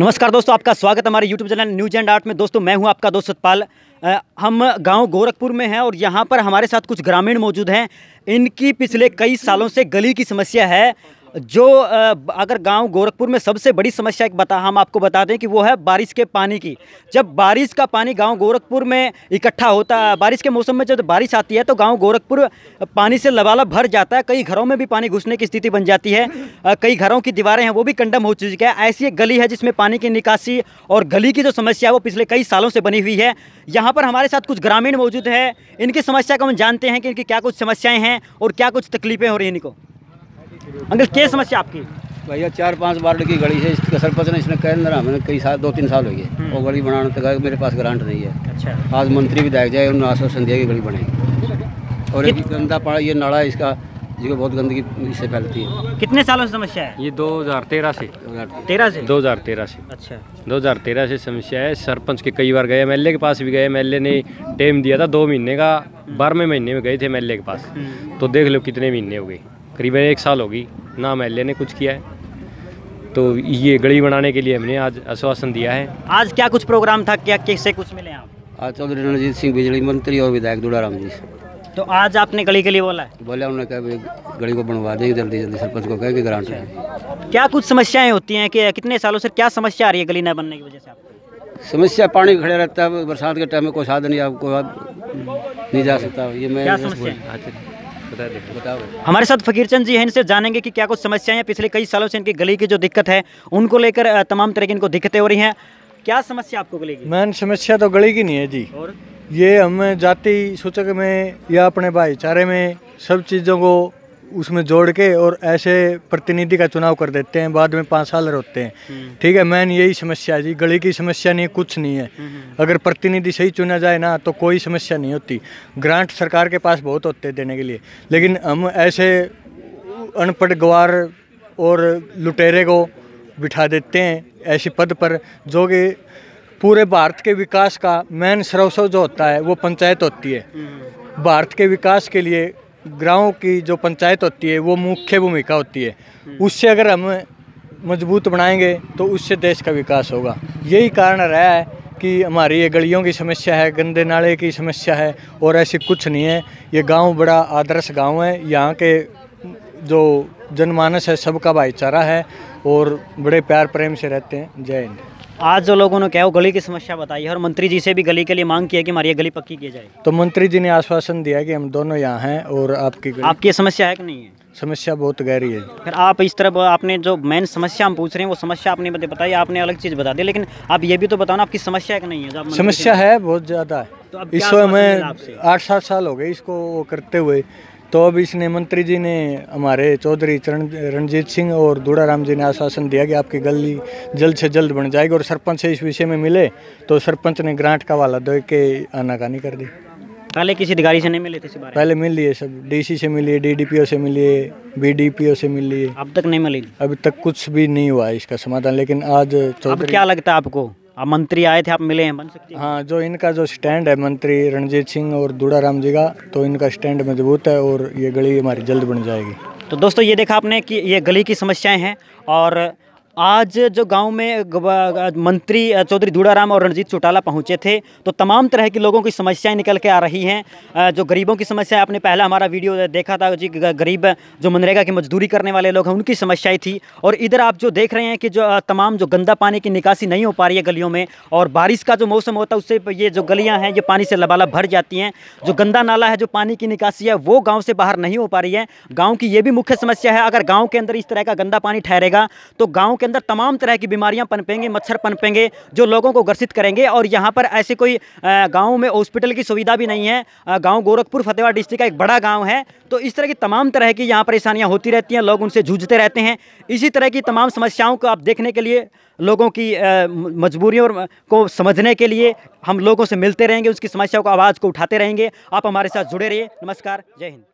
नमस्कार दोस्तों, आपका स्वागत हमारे YouTube channel news and art में। दोस्तों, मैं हूँ आपका दोस्त सतपाल। हम गाँव गोरखपुर में हैं और यहाँ पर हमारे साथ कुछ ग्रामीण मौजूद हैं। इनकी पिछले कई सालों से गली की समस्या है। जो अगर गाँव गोरखपुर में सबसे बड़ी समस्या एक बता, हम आपको बता दें कि वो है बारिश के पानी की। जब बारिश का पानी गाँव गोरखपुर में इकट्ठा होता है बारिश के मौसम में जब बारिश आती है तो गाँव गोरखपुर पानी से लबालब भर जाता है। कई घरों में भी पानी घुसने की स्थिति बन जाती है। कई घरों की दीवारें हैं, वो भी कंडम हो चुकी है। ऐसी एक गली है जिसमें पानी की निकासी और गली की जो समस्या है, वो पिछले कई सालों से बनी हुई है। यहाँ पर हमारे साथ कुछ ग्रामीण मौजूद है। इनकी समस्या को हम जानते हैं कि इनकी क्या कुछ समस्याएँ हैं और क्या कुछ तकलीफें हो रही हैं इनको। अंकल क्या समस्या आपकी? भैया चार पाँच बार की गली है इसका सरपंच ने इसने कह ना मैंने कई साल दो तीन साल हो गए। वो गली बनाने तक मेरे पास ग्रांट नहीं है। अच्छा। आज मंत्री विधायक जाए उन्होंने आश्वासन दिया कि गली बनेगी और एक गंदा पानी ये नाला है इसका जिसको बहुत गंदगी इससे फैलती है। कितने सालों से समस्या है? ये 2013 से। तेरह से? 2013 से। अच्छा। 2013 से समस्या है। सरपंच के कई बार गए एमएलए के पास भी गए। एमएलए ने टाइम दिया था दो महीने का बारहवें महीने में गए थे एमएलए के पास। तो देख लो कितने महीने हो गए। करीबन एक साल होगी ना एमएलए ने कुछ किया है। तो ये गली बनाने के लिए हमने आज आश्वासन दिया है। आज क्या कुछ प्रोग्राम था? क्या किससे कुछ मिले आप? आज चौधरी रणजीत सिंह बिजली मंत्री और विधायक दुड़ाराम जी। तो आज आपने गली के लिए बोला है? बोले उन्होंने कहा गली को बनवा देंगे जल्दी जल्दी सरपंच को कह के ग्रांट है क्या कुछ समस्याएँ होती हैं कि कितने सालों से क्या समस्या आ रही है गली न बनने की वजह से आपको? समस्या पानी खड़े रहता है बरसात के टाइम में कोई साधन नहीं आपको नहीं जा सकता। ये मैं क्या समस्या बता दे बताओ। हमारे साथ फकीर चंद जी हैं इनसे जानेंगे कि क्या कुछ समस्याएँ हैं। पिछले कई सालों से इनकी गली की जो दिक्कत है उनको लेकर तमाम तरह की इनको दिक्कतें हो रही हैं। क्या समस्या आपको गली की? मैन समस्या तो गली की नहीं है जी। और? ये हम जाति सूचक में या अपने भाईचारे में सब चीज़ों को उसमें जोड़ के और ऐसे प्रतिनिधि का चुनाव कर देते हैं बाद में पाँच साल रहते हैं। ठीक है मैन यही समस्या है जी गली की समस्या नहीं कुछ नहीं है। अगर प्रतिनिधि सही चुना जाए ना तो कोई समस्या नहीं होती। ग्रांट सरकार के पास बहुत होते हैं देने के लिए लेकिन हम ऐसे अनपढ़ गवार और लुटेरे को बिठा देते हैं ऐसे पद पर जो कि पूरे भारत के विकास का मेन स्रोत जो होता है वो पंचायत होती है। भारत के विकास के लिए गाँव की जो पंचायत होती है, वो मुख्य भूमिका होती है। उससे अगर हम मज़बूत बनाएँगे तो उससे देश का विकास होगा। यही कारण रहा है कि हमारी ये गलियों की समस्या है, गंदे नाले की समस्या है, और ऐसी कुछ नहीं है। ये गाँव बड़ा आदर्श गाँव है। यहाँ के जो जनमानस है, सबका भाईचारा है, और बड़े प्यार प्रेम से रहते हैं। जय हिंद। आज जो लोगों ने क्या वो गली की समस्या बताई है और मंत्री जी से भी गली के लिए मांग की है कि हमारी ये गली पक्की की जाए। तो मंत्री जी ने आश्वासन दिया कि हम दोनों यहाँ हैं और आपकी गली- आपकी ये समस्या है कि नहीं है? समस्या बहुत गहरी है। फिर आप इस तरह आपने जो मेन समस्या हम पूछ रहे हैं वो समस्या आपने बता- बताई आपने अलग चीज़ बता दी लेकिन आप ये भी तो बताओ ना आपकी समस्या है कि नहीं है? समस्या है बहुत ज़्यादा तो है इसको हमें आठ सात साल हो गए इसको करते हुए। तो अब इसने मंत्री जी ने हमारे चौधरी चरण रणजीत सिंह और दूड़ाराम जी ने आश्वासन दिया कि आपकी गली जल्द से जल्द बन जाएगी और सरपंच से इस विषय में मिले तो सरपंच ने ग्रांट का वाला दे के आनाकानी कर दी। पहले किसी अधिकारी से नहीं मिले थे बारे पहले मिल लिए सब। डीसी से मिलिए डीडीपीओ से मिलिए बीडीपीओ से मिल लिए अब तक नहीं मिली? अभी तक कुछ भी नहीं हुआ है इसका समाधान लेकिन आज अब क्या लगता है आपको? आप मंत्री आए थे आप मिले हैं बन सकते हैं। हाँ जो इनका जो स्टैंड है मंत्री रणजीत सिंह और दूड़ाराम जी का तो इनका स्टैंड मज़बूत है और ये गली हमारी जल्द बन जाएगी। तो दोस्तों ये देखा आपने कि ये गली की समस्याएँ हैं और आज जो गाँव में मंत्री चौधरी दूड़ाराम और रणजीत चौटाला पहुँचे थे तो तमाम तरह की लोगों की समस्याएँ निकल के आ रही हैं। जो गरीबों की समस्या, आपने पहला हमारा वीडियो देखा था जी गरीब जो मनरेगा की मजदूरी करने वाले लोग हैं, उनकी समस्याएँ थी। और इधर आप जो देख रहे हैं कि जो तमाम जो गंदा पानी की निकासी नहीं हो पा रही है गलियों में, और बारिश का जो मौसम होता है, उससे ये जो गलियाँ हैं, ये पानी से लबालब भर जाती हैं। जो गंदा नाला है, जो पानी की निकासी है, वो गाँव से बाहर नहीं हो पा रही है। गाँव की ये भी मुख्य समस्या है, अगर गाँव के अंदर इस तरह का गंदा पानी ठहरेगा तो गाँव के अंदर तमाम तरह की बीमारियाँ पनपेंगे, मच्छर पनपेंगे, जो लोगों को ग्रसित करेंगे। और यहाँ पर ऐसे कोई गाँव में हॉस्पिटल की सुविधा भी नहीं है। गाँव गोरखपुर फतेहाबाद डिस्ट्रिक्ट का एक बड़ा गाँव है। तो इस तरह की तमाम तरह की यहाँ परेशानियाँ होती रहती हैं, लोग उनसे जूझते रहते हैं। इसी तरह की तमाम समस्याओं को आप देखने के लिए, लोगों की मजबूरियों को समझने के लिए हम लोगों से मिलते रहेंगे, उसकी समस्याओं को, आवाज़ को उठाते रहेंगे। आप हमारे साथ जुड़े रहिए। नमस्कार। जय हिंद।